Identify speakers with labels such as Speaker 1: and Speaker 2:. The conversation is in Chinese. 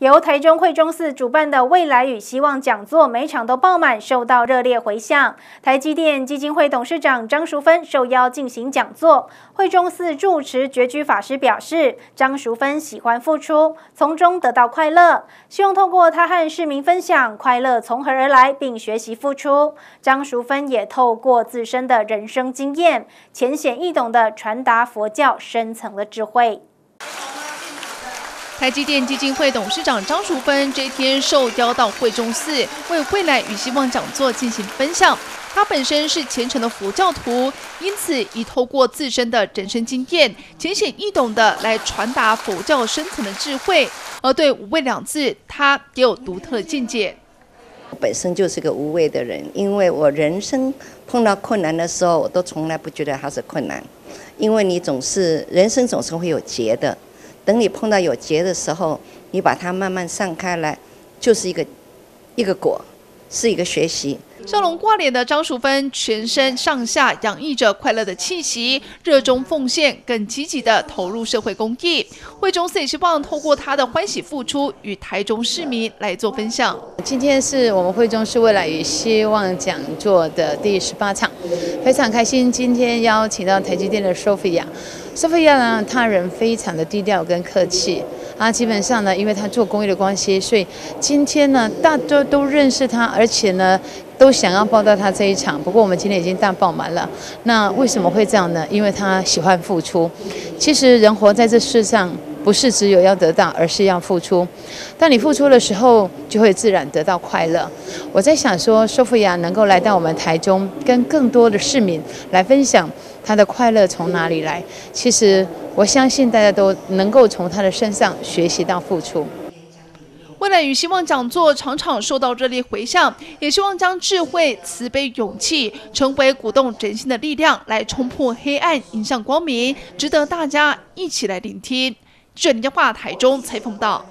Speaker 1: 由台中惠中寺主办的未来与希望讲座，每场都爆满，受到热烈回响。台积电基金会董事长张淑芬受邀进行讲座。惠中寺住持觉居法师表示，张淑芬喜欢付出，从中得到快乐，希望透过他和市民分享快乐从何而来，并学习付出。张淑芬也透过自身的人生经验，浅显易懂的传达佛教深层的智慧。
Speaker 2: 台积电基金会董事长张淑芬这一天受邀到惠中寺为未来与希望讲座进行分享。他本身是虔诚的佛教徒，因此以透过自身的人生经验，浅显易懂的来传达佛教深层的智慧。而对无畏两字，他也有独特的见解。
Speaker 3: 我本身就是个无畏的人，因为我人生碰到困难的时候，我都从来不觉得它是困难，因为你总是人生总是会有劫的。等你碰到有结的时候，你把它慢慢散开来，就是一个一个果，是一个学习。
Speaker 2: 笑容挂脸的张淑芬，全身上下洋溢着快乐的气息，热衷奉献，更积极的投入社会公益。惠中寺也希望透过他的欢喜付出，与台中市民来做分享。
Speaker 4: 今天是我们惠中市未来与希望讲座的第十八场，非常开心，今天邀请到台积电的 Sophia。Sophia 呢，他人非常的低调跟客气。啊，基本上呢，因为他做公益的关系，所以今天呢，大家都认识他，而且呢，都想要报到他这一场。不过我们今天已经大爆满了。那为什么会这样呢？因为他喜欢付出。其实人活在这世上，不是只有要得到，而是要付出。当你付出的时候，就会自然得到快乐。我在想说，索菲亚能够来到我们台中，跟更多的市民来分享。他的快乐从哪里来？其实我相信大家都能够从他的身上学习到付出。
Speaker 2: 未来与希望讲座场场受到热烈回响，也希望将智慧、慈悲、勇气成为鼓动人心的力量，来冲破黑暗，迎向光明，值得大家一起来聆听。这里的话，台中采访到。